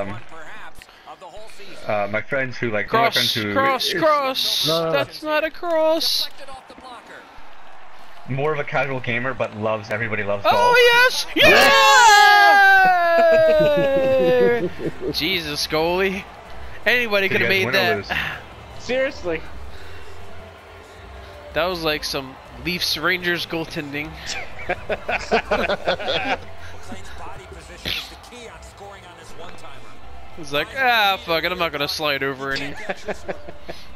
um, uh, my friends who like one of my friends Cross, who cross, is cross. No, no, no. That's not a cross. more of a casual gamer but loves everybody loves golf. Oh yes! Yeah! Jesus, goalie. Anybody could have made that. Seriously. That was like some Leafs Rangers goaltending. It's like, ah, fuck it, I'm not gonna slide over any.